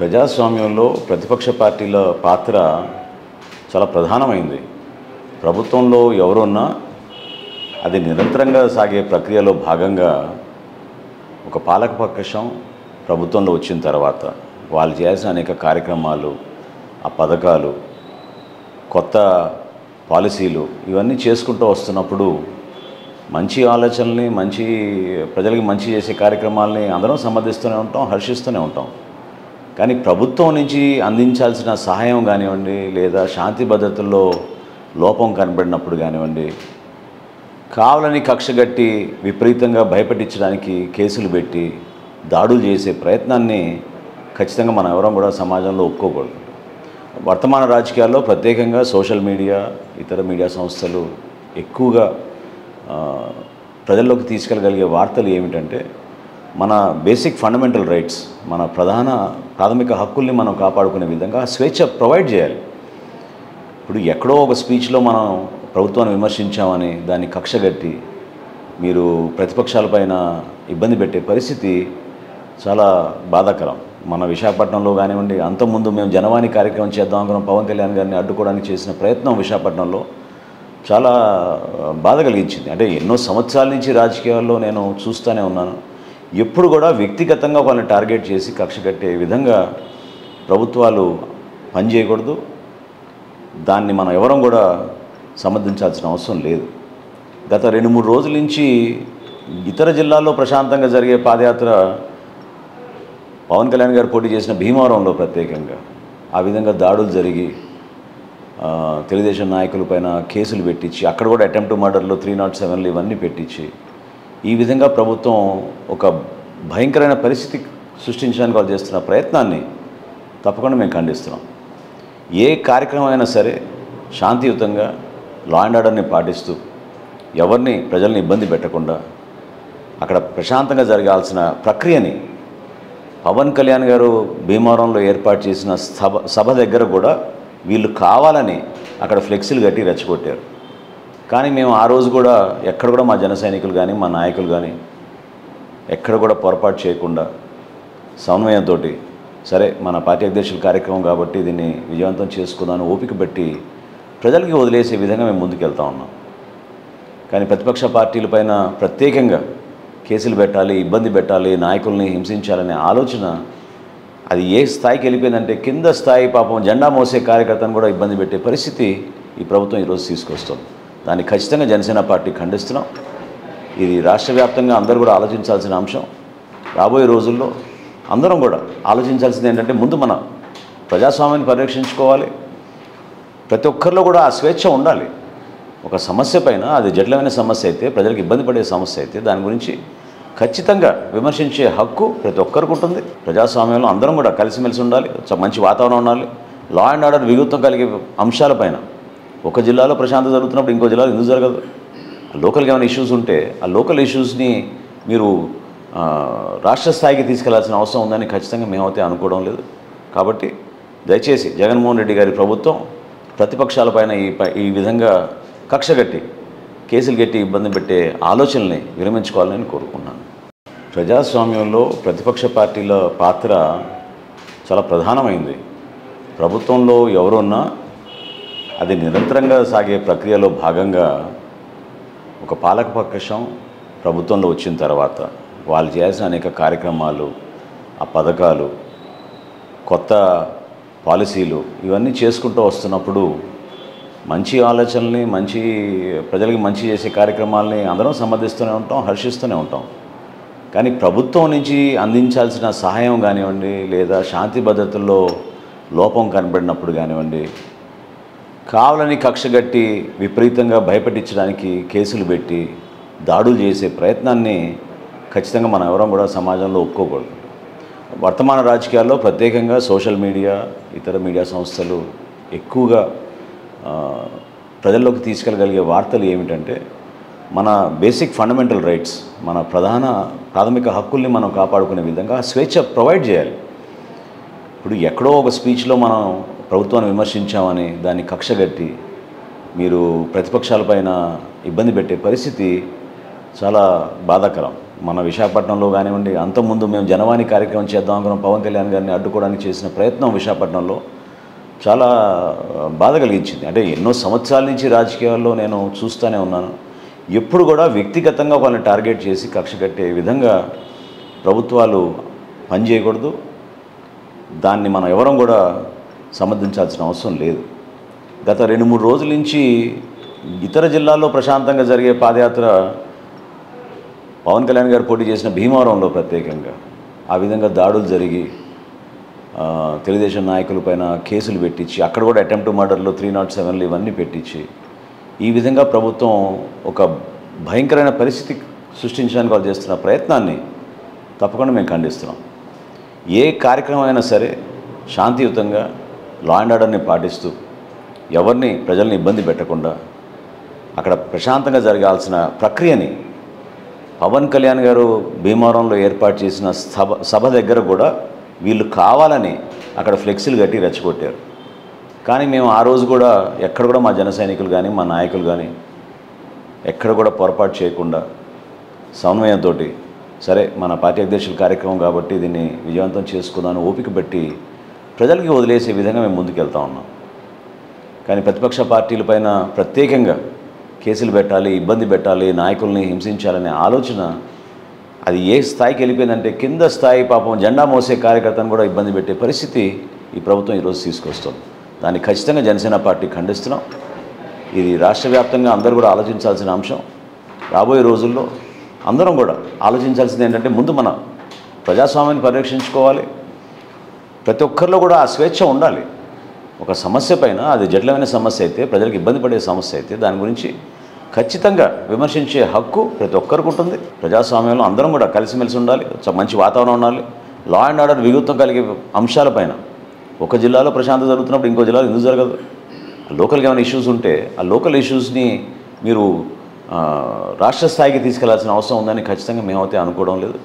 ప్రజాస్వామ్యంలో ప్రతిపక్ష పార్టీల పాత్ర చాలా ప్రధానమైంది. ప్రభుత్వంలో ఎవరున్నా అది నిరంతరంగా సాగే ప్రక్రియలో భాగంగా ఒక పాలకపక్షం ప్రభుత్వంలో వచ్చిన తర్వాత వాళ్ళు చేయాల్సిన అనేక కార్యక్రమాలు ఆ పథకాలు కొత్త పాలసీలు ఇవన్నీ చేసుకుంటూ వస్తున్నప్పుడు మంచి ఆలోచనల్ని మంచి ప్రజలకి మంచి చేసే కార్యక్రమాలని అందరం సమర్థిస్తూనే ఉంటాం హర్షిస్తూనే ఉంటాం. కానీ ప్రభుత్వం నుంచి అందించాల్సిన సహాయం కానివ్వండి లేదా శాంతి భద్రతల్లో లోపం కనబడినప్పుడు కానివ్వండి కావాలని కక్షగట్టి విపరీతంగా భయపెట్టించడానికి కేసులు పెట్టి దాడులు చేసే ప్రయత్నాన్ని ఖచ్చితంగా మనం ఎవరం కూడా సమాజంలో ఒప్పుకోకూడదు. వర్తమాన రాజకీయాల్లో ప్రత్యేకంగా సోషల్ మీడియా ఇతర మీడియా సంస్థలు ఎక్కువగా ప్రజల్లోకి తీసుకెళ్ళగలిగే వార్తలు ఏమిటంటే మన బేసిక్ ఫండమెంటల్ రైట్స్ మన ప్రధాన ప్రాథమిక హక్కుల్ని మనం కాపాడుకునే విధంగా స్వేచ్ఛ ప్రొవైడ్ చేయాలి. ఇప్పుడు ఎక్కడో ఒక స్పీచ్లో మనం ప్రభుత్వాన్ని విమర్శించామని దాన్ని కక్షగట్టి మీరు ప్రతిపక్షాలపైన ఇబ్బంది పెట్టే పరిస్థితి చాలా బాధాకరం. మన విశాఖపట్నంలో కానివ్వండి అంతకుముందు మేము జనవాణి కార్యక్రమం చేద్దాం అనుకున్న పవన్ కళ్యాణ్ గారిని అడ్డుకోవడానికి చేసిన ప్రయత్నం విశాఖపట్నంలో చాలా బాధ కలిగించింది. అంటే ఎన్నో సంవత్సరాల నుంచి రాజకీయాల్లో నేను చూస్తూనే ఉన్నాను. ఎప్పుడు కూడా వ్యక్తిగతంగా వాళ్ళని టార్గెట్ చేసి కక్ష కట్టే విధంగా ప్రభుత్వాలు పనిచేయకూడదు. దాన్ని మనం ఎవరం కూడా సమర్థించాల్సిన అవసరం లేదు. గత రెండు మూడు రోజుల నుంచి ఇతర జిల్లాల్లో ప్రశాంతంగా జరిగే పాదయాత్ర పవన్ కళ్యాణ్ గారు పోటీ చేసిన భీమవరంలో ప్రత్యేకంగా. ఆ విధంగా దాడులు జరిగి తెలుగుదేశం నాయకులపైన కేసులు పెట్టించి అక్కడ కూడా అటెంప్ట్ మర్డర్లు త్రీ నాట్ సెవెన్లు ఇవన్నీ పెట్టించి ఈ విధంగా ప్రభుత్వం ఒక భయంకరమైన పరిస్థితి సృష్టించడానికి వాళ్ళు చేస్తున్న ప్రయత్నాన్ని తప్పకుండా మేము ఖండిస్తున్నాం. ఏ కార్యక్రమం అయినా సరే శాంతియుతంగా లా అండ్ ఆర్డర్ని పాటిస్తూ ఎవరిని ప్రజల్ని ఇబ్బంది పెట్టకుండా అక్కడ ప్రశాంతంగా జరగాల్సిన ప్రక్రియని పవన్ కళ్యాణ్ గారు భీమవరంలో ఏర్పాటు చేసిన సభ సభ దగ్గర కూడా వీళ్ళు కావాలని అక్కడ ఫ్లెక్సీలు కట్టి రెచ్చగొట్టారు. కానీ మేము ఆ రోజు కూడా ఎక్కడ కూడా మా జన సైనికులు కానీ మా నాయకులు కానీ ఎక్కడ కూడా పొరపాటు చేయకుండా సమన్వయంతో సరే మన పార్టీ అధ్యక్షుల కార్యక్రమం కాబట్టి దీన్ని విజయవంతం చేసుకుందామని ఓపిక పెట్టి ప్రజలకి వదిలేసే విధంగా మేము ముందుకెళ్తా ఉన్నాం. కానీ ప్రతిపక్ష పార్టీలపైన ప్రత్యేకంగా కేసులు పెట్టాలి ఇబ్బంది పెట్టాలి నాయకుల్ని హింసించాలనే ఆలోచన అది ఏ స్థాయికి వెళ్ళిపోయిందంటే కింద స్థాయి పాపం జెండా మోసే కార్యకర్తను కూడా ఇబ్బంది పెట్టే పరిస్థితి ఈ ప్రభుత్వం ఈరోజు తీసుకొస్తుంది. దాన్ని ఖచ్చితంగా జనసేన పార్టీ ఖండిస్తున్నాం. ఇది రాష్ట్ర వ్యాప్తంగా అందరూ కూడా ఆలోచించాల్సిన అంశం. రాబోయే రోజుల్లో అందరం కూడా ఆలోచించాల్సింది ఏంటంటే ముందు మన ప్రజాస్వామ్యాన్ని పరిరక్షించుకోవాలి. ప్రతి ఒక్కరిలో కూడా ఆ స్వేచ్ఛ ఉండాలి. ఒక సమస్య పైన అది జటిలమైన సమస్య అయితే ప్రజలకు ఇబ్బంది పడే సమస్య అయితే దాని గురించి ఖచ్చితంగా విమర్శించే హక్కు ప్రతి ఒక్కరికి ఉంటుంది. ప్రజాస్వామ్యంలో అందరం కూడా కలిసిమెలిసి ఉండాలి. చ- మంచి వాతావరణం ఉండాలి. లా అండ్ ఆర్డర్ విగుత్వం కలిగే అంశాలపైన ఒక జిల్లాలో ప్రశాంతత జరుగుతున్నప్పుడు ఇంకో జిల్లాలో ఎందుకు జరగదు? లోకల్గా ఏమైనా ఇష్యూస్ ఉంటే ఆ లోకల్ ఇష్యూస్ని మీరు రాష్ట్ర స్థాయికి తీసుకెళ్ళాల్సిన అవసరం ఉందని ఖచ్చితంగా మేమైతే అనుకోవడం లేదు. కాబట్టి దయచేసి జగన్మోహన్ రెడ్డి గారి ప్రభుత్వం ప్రతిపక్షాలపైన ఈ ఈ విధంగా కక్షగట్టి కేసులు గట్టి ఇబ్బంది పెట్టే ఆలోచనల్ని విరమించుకోవాలని కోరుకున్నాను. ప్రజాస్వామ్యంలో ప్రతిపక్ష పార్టీల పాత్ర చాలా ప్రధానమైంది. ప్రభుత్వంలో ఎవరున్నా అది నిరంతరంగా సాగే ప్రక్రియలో భాగంగా ఒక పాలకపక్షం ప్రభుత్వంలో వచ్చిన తర్వాత వాళ్ళు చేయాల్సిన అనేక కార్యక్రమాలు ఆ పథకాలు కొత్త పాలసీలు ఇవన్నీ చేసుకుంటూ వస్తున్నప్పుడు మంచి ఆలోచనల్ని మంచి ప్రజలకి మంచి చేసే కార్యక్రమాలని అందరం సమర్థిస్తూనే ఉంటాం హర్షిస్తూనే ఉంటాం. కానీ ప్రభుత్వం నుంచి అందించాల్సిన సహాయం కానివ్వండి లేదా శాంతి భద్రతల్లో లోపం కనబడినప్పుడు కానివ్వండి కావాలని కక్షగట్టి విపరీతంగా భయపెట్టించడానికి కేసులు పెట్టి దాడులు చేసే ప్రయత్నాన్ని ఖచ్చితంగా మనం ఎవరం కూడా సమాజంలో ఒప్పుకోకూడదు. వర్తమాన రాజకీయాల్లో ప్రత్యేకంగా సోషల్ మీడియా ఇతర మీడియా సంస్థలు ఎక్కువగా ప్రజల్లోకి తీసుకెళ్ళగలిగే వార్తలు ఏమిటంటే మన బేసిక్ ఫండమెంటల్ రైట్స్ మన ప్రధాన ప్రాథమిక హక్కుల్ని మనం కాపాడుకునే విధంగా స్వేచ్ఛ ప్రొవైడ్ చేయాలి. ఇప్పుడు ఎక్కడో ఒక స్పీచ్లో మనం ప్రభుత్వాన్ని విమర్శించామని దాన్ని కక్షగట్టి మీరు ప్రతిపక్షాలపైన ఇబ్బంది పెట్టే పరిస్థితి చాలా బాధాకరం. మన విశాఖపట్నంలో కానివ్వండి అంతకుముందు మేము జనవాణి కార్యక్రమం చేద్దాం అనుకున్న. పవన్ కళ్యాణ్ గారిని అడ్డుకోవడానికి చేసిన ప్రయత్నం విశాఖపట్నంలో చాలా బాధ కలిగించింది. అంటే ఎన్నో సంవత్సరాల నుంచి రాజకీయాల్లో నేను చూస్తూనే ఉన్నాను. ఎప్పుడు కూడా వ్యక్తిగతంగా వాళ్ళని టార్గెట్ చేసి కక్ష కట్టే విధంగా ప్రభుత్వాలు పనిచేయకూడదు. దాన్ని మనం ఎవరం కూడా సమర్థించాల్సిన అవసరం లేదు. గత రెండు మూడు రోజుల నుంచి ఇతర జిల్లాల్లో ప్రశాంతంగా జరిగే పాదయాత్ర పవన్ కళ్యాణ్ గారు పోటీ చేసిన భీమవరంలో ప్రత్యేకంగా. ఆ విధంగా దాడులు జరిగి తెలుగుదేశం నాయకులపైన కేసులు పెట్టించి అక్కడ కూడా అటెంప్ట్ మర్డర్లు త్రీ నాట్ సెవెన్లు ఇవన్నీ పెట్టించి ఈ విధంగా ప్రభుత్వం ఒక భయంకరమైన పరిస్థితి సృష్టించడానికి వాళ్ళు చేస్తున్న ప్రయత్నాన్ని తప్పకుండా మేము ఖండిస్తున్నాం. ఏ కార్యక్రమం అయినా సరే శాంతియుతంగా లా అండ్ ఆర్డర్ని పాటిస్తూ ఎవరిని ప్రజల్ని ఇబ్బంది పెట్టకుండా అక్కడ ప్రశాంతంగా జరగాల్సిన ప్రక్రియని పవన్ కళ్యాణ్ గారు భీమవరంలో ఏర్పాటు చేసిన సభ సభ దగ్గర కూడా వీళ్ళు కావాలని అక్కడ ఫ్లెక్సీలు కట్టి రెచ్చగొట్టారు. కానీ మేము ఆ రోజు కూడా ఎక్కడ కూడా మా జన సైనికులు కానీ మా నాయకులు కానీ ఎక్కడ కూడా పొరపాటు చేయకుండా సమన్వయంతో సరే మన పార్టీ అధ్యక్షుల కార్యక్రమం కాబట్టి దీన్ని విజయవంతం చేసుకుందామని ఓపిక పెట్టి ప్రజలకి వదిలేసే విధంగా మేము ముందుకెళ్తా ఉన్నాం. కానీ ప్రతిపక్ష పార్టీలపైన ప్రత్యేకంగా కేసులు పెట్టాలి ఇబ్బంది పెట్టాలి నాయకుల్ని హింసించాలనే ఆలోచన అది ఏ స్థాయికి వెళ్ళిపోయిందంటే కింద స్థాయి పాపం జెండా మోసే కార్యకర్తను కూడా ఇబ్బంది పెట్టే పరిస్థితి ఈ ప్రభుత్వం ఈరోజు తీసుకొస్తుంది. దాన్ని ఖచ్చితంగా జనసేన పార్టీ ఖండిస్తున్నాం. ఇది రాష్ట్ర వ్యాప్తంగా అందరూ కూడా ఆలోచించాల్సిన అంశం. రాబోయే రోజుల్లో అందరం కూడా ఆలోచించాల్సింది ఏంటంటే ముందు మన ప్రజాస్వామ్యాన్ని పరిరక్షించుకోవాలి. ప్రతి ఒక్కరిలో కూడా ఆ స్వేచ్ఛ ఉండాలి. ఒక సమస్య పైన అది జటిలమైన సమస్య అయితే ప్రజలకు ఇబ్బంది పడే సమస్య అయితే దాని గురించి ఖచ్చితంగా విమర్శించే హక్కు ప్రతి ఒక్కరికి ఉంటుంది. ప్రజాస్వామ్యంలో అందరం కూడా కలిసిమెలిసి ఉండాలి. మంచి వాతావరణం ఉండాలి. లా అండ్ ఆర్డర్ విగుత్వం కలిగే అంశాలపైన ఒక జిల్లాలో ప్రశాంతత జరుగుతున్నప్పుడు ఇంకో జిల్లాలో ఎందుకు జరగదు? లోకల్గా ఏమైనా ఇష్యూస్ ఉంటే ఆ లోకల్ ఇష్యూస్ని మీరు రాష్ట్ర స్థాయికి తీసుకెళ్ళాల్సిన అవసరం ఉందని ఖచ్చితంగా మేమైతే అనుకోవడం లేదు.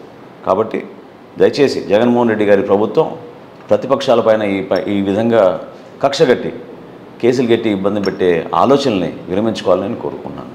కాబట్టి దయచేసి జగన్మోహన్ రెడ్డి గారి ప్రభుత్వం ప్రతిపక్షాలపైన ఈ ఈ విధంగా కక్ష కట్టి కేసులు గట్టి ఇబ్బంది పెట్టే ఆలోచనల్ని విరమించుకోవాలని కోరుకున్నాను